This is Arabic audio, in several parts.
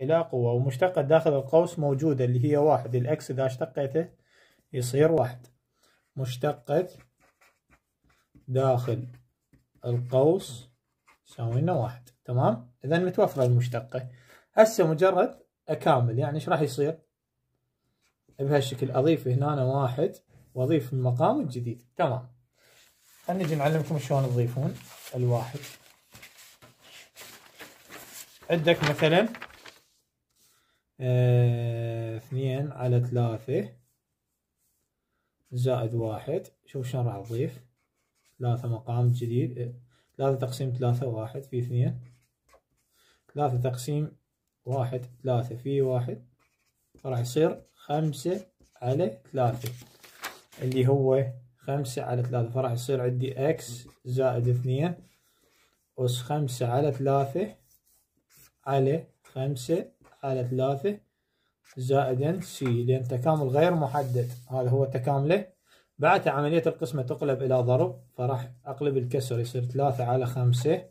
إلى قوة ومشتقة داخل القوس موجودة اللي هي واحد الإكس إذا اشتقيته يصير واحد. مشتقة داخل القوس يساوي لنا واحد. تمام؟ إذا متوفرة المشتقة. هسه مجرد أكامل يعني إيش راح يصير؟ بهالشكل أضيف هنا واحد وأضيف المقام الجديد. تمام. خلينا نجي نعلمكم شلون تضيفون الواحد. عندك مثلا اثنين على ثلاثة. زائد واحد. شوف شلون راح اضيف ثلاثة مقام جديد. آه ثلاثة تقسيم ثلاثة واحد. في اثنين. ثلاثة تقسيم واحد. ثلاثة. في واحد. راح يصير خمسة على ثلاثة. اللي هو خمسة على ثلاثة. فراح يصير عندي x زائد اثنين. أس خمسة على ثلاثة على خمسة. على ثلاثة زائدا سي لأن تكامل غير محدد. هذا هو تكامله بعد عملية القسمة تقلب إلى ضرب فراح أقلب الكسر يصير ثلاثة على خمسة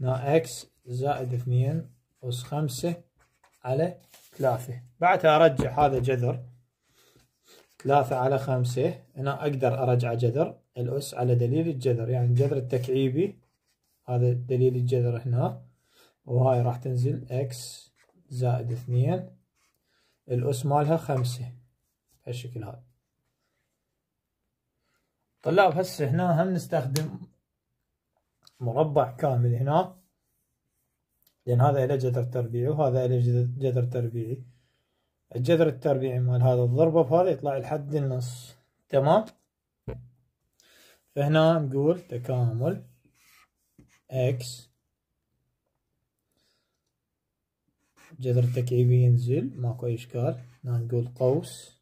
نا x زائد اثنين أس خمسة على ثلاثة. بعدها أرجع هذا جذر ثلاثة على خمسة. هنا أقدر أرجع جذر الأس على دليل الجذر يعني الجذر التكعيبي هذا دليل الجذر هنا وهاي راح تنزل إكس زائد اثنين الأس مالها خمسة. بهالشكل هذا طلاب هسه هنا هم نستخدم مربع كامل هنا. لأن هذا إلى جذر تربيعي وهذا إلى جذر تربيعي. الجذر التربيعي مال هذا الضربة بهذا يطلع لحد النص. تمام؟ فهنا نقول تكامل. إكس جذر التكعيبي ينزل. ماكو هنا نقول قوس.